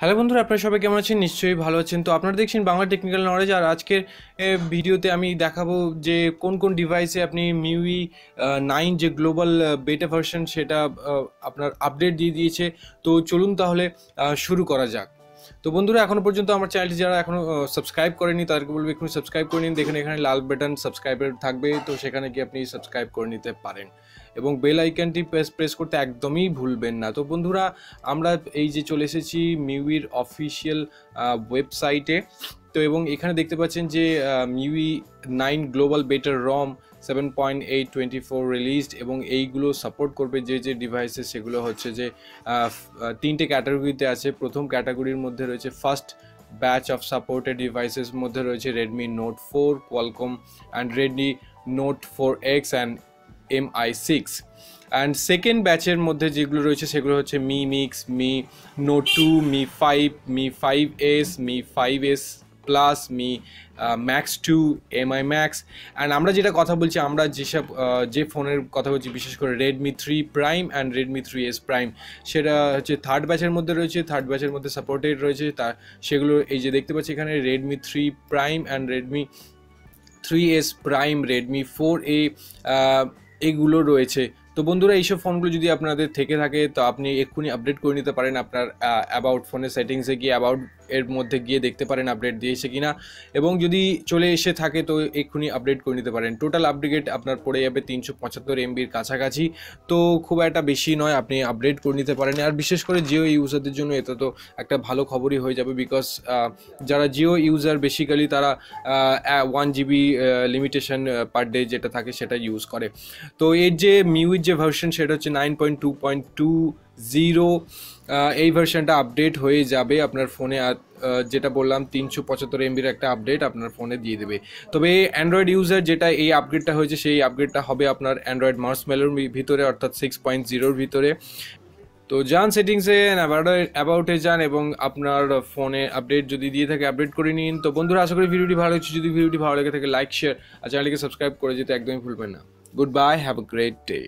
Hello বন্ধুরা, আপনারা সবাই কেমন আছেন? নিশ্চয়ই ভালো আছেন। তো আপনারা দেখছেন বাংলা টেকনিক্যাল নলেজ আর আজকের ভিডিওতে আমি দেখাবো যে কোন কোন ডিভাইসে আপনি মিউই নাইন যে গ্লোবাল বেটা ভার্সন সেটা আপনার আপডেট দিয়ে দিয়েছে। তো চলুন তাহলে শুরু করা যাক। তো বন্ধুরা, এখনও পর্যন্ত আমার চ্যানেলটি যারা এখনও সাবস্ক্রাইব করেনি, তাদেরকে বলব একটু সাবস্ক্রাইব করে নিন। দেখেন, এখানে লাল বাটন সাবস্ক্রাইবের থাকবে, তো সেখানে গিয়ে আপনি সাবস্ক্রাইব করে নিতে পারেন। এবং বেল আইকনটি প্রেস প্রেস করতে একদমই ভুলবেন না। তো বন্ধুরা, আমরা এই যে চলে এসেছি মিউইর অফিসিয়াল ওয়েবসাইটে তো এবং এখানে দেখতে পাচ্ছেন যে MIUI nine global beta ROM seven point eight twenty four released এবং এইগুলো সাপোর্ট করবে যে যে ডিভাইসেস সেগুলো হচ্ছে যে তিনটে ক্যাটাগরিতে আছে। প্রথম ক্যাটাগরির মধ্যে রয়েছে first batch of supported devices মধ্যে রয়েছে Redmi Note four Qualcomm and Redmi Note four X and M I six and second ব্যাচের মধ্যে যেগুলো রয়েছে সেগুলো হচ্ছে Mi Mix Mi Note two Mi five Mi five S Mi five S plus Mi Max two M I Max and আমরা যেটা কথা বলছি, আমরা যেসব যে ফোনের কথা বলছি, বিশেষ করে Redmi three Prime and Redmi three S Prime সেটা হচ্ছে থার্ড ব্যাচের মধ্যে রয়েছে থার্ড ব্যাচের মধ্যে সাপোর্টেড রয়েছে, তা সেগুলো এই যে দেখতে পাচ্ছি এখানে Redmi three Prime and Redmi three S Prime Redmi four A এগুলো রয়েছে। তো বন্ধুরা, এইসব ফোনগুলো যদি আপনাদের থেকে থাকে, তো আপনি এক্ষুনি আপডেট করে নিতে পারেন আপনার অ্যাবাউট ফোনের সেটিংসে গিয়ে অ্যাবাউট এর মধ্যে গিয়ে দেখতে পারেন আপডেট দিয়েছে কি না এবং যদি চলে এসে থাকে, তো এক্ষুনি আপডেট করে নিতে পারেন। টোটাল আপডেট আপনার পড়ে যাবে তিনশো পঁচাত্তর এমবির কাছাকাছি। তো খুব একটা বেশি নয়, আপনি আপডেট করে নিতে পারেন। আর বিশেষ করে জিও ইউজারদের জন্য এটা তো একটা ভালো খবরই হয়ে যাবে বিকজ যারা জিও ইউজার বেসিক্যালি তারা one GB limitation per day যেটা থাকে সেটা ইউজ করে। তো এর যে মিউইর যে ভার্সন সেটা হচ্ছে nine point two point two zero এই ভার্সনটা আপডেট হয়ে যাবে আপনার ফোনে যেটা বললাম, তিনশো পঁচাত্তর এমবির একটা আপডেট আপনার ফোনে দিয়ে দেবে। তবে অ্যান্ড্রয়েড ইউজার যেটা এই আপগ্রেডটা হয়েছে, সেই আপগ্রেডটা হবে আপনার অ্যান্ড্রয়েড মার্সমেলোর ভিতরে, অর্থাৎ সিক্স পয়েন্ট জিরোর ভিতরে। তো যান সেটিংসে অ্যাবাউটে যান, এবং আপনার ফোনে আপডেট যদি দিয়ে থাকে আপডেট করে নিন। তো বন্ধুরা, আশা করি ভিডিওটি ভালো হচ্ছে যদি ভিডিওটি ভালো লেগে থাকে লাইক শেয়ার আর চ্যানেলটিকে সাবস্ক্রাইব করে যেতে একদমই ভুলবেন না। Goodbye have a great day